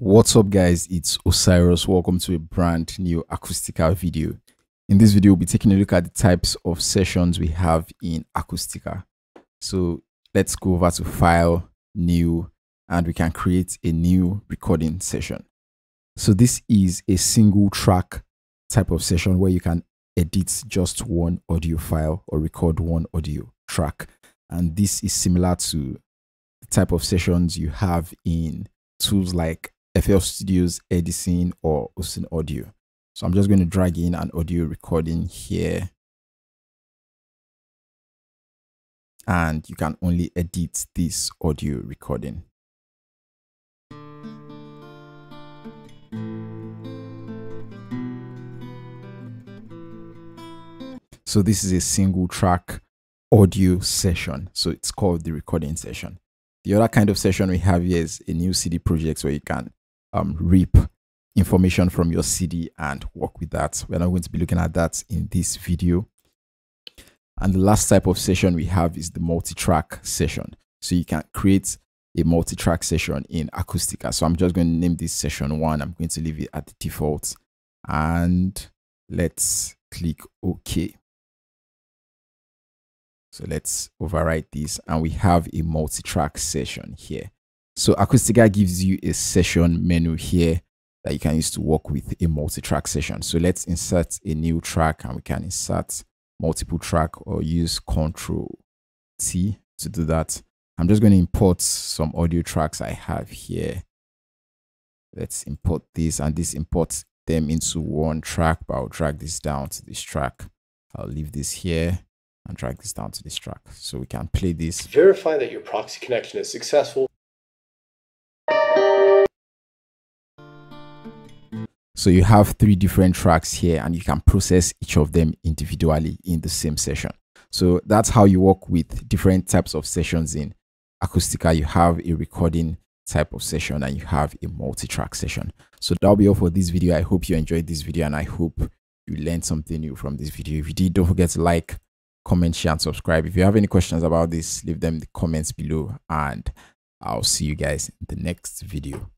What's up guys, it's Osirus. Welcome to a brand new Acoustica video. In this video, we'll be taking a look at the types of sessions we have in Acoustica. So let's go over to File, New, and we can create a new recording session. So this is a single track type of session where you can edit just one audio file or record one audio track. And this is similar to the type of sessions you have in tools like FL Studios Edison or Ocenaudio. So I'm just going to drag in an audio recording here. And you can only edit this audio recording. So this is a single track audio session. So it's called the recording session. The other kind of session we have here is a new CD project where you can um, reap information from your CD and work with that. We're not going to be looking at that in this video. And the last type of session we have is the multi-track session. So you can create a multi-track session in Acoustica. So I'm just going to name this session one. I'm going to leave it at the default and let's click OK. So let's overwrite this and we have a multi-track session here. So Acoustica gives you a session menu here that you can use to work with a multi-track session. So let's insert a new track and we can insert multiple track or use Control T to do that. I'm just going to import some audio tracks I have here. Let's import this and this imports them into one track, but I'll drag this down to this track. I'll leave this here and drag this down to this track so we can play this. Verify that your proxy connection is successful So you have three different tracks here and you can process each of them individually in the same session. So that's how you work with different types of sessions in Acoustica. You have a recording type of session and you have a multi-track session. So that'll be all for this video. I hope you enjoyed this video and I hope you learned something new from this video. If you did, don't forget to like, comment, share, and subscribe. If you have any questions about this, leave them in the comments below and I'll see you guys in the next video.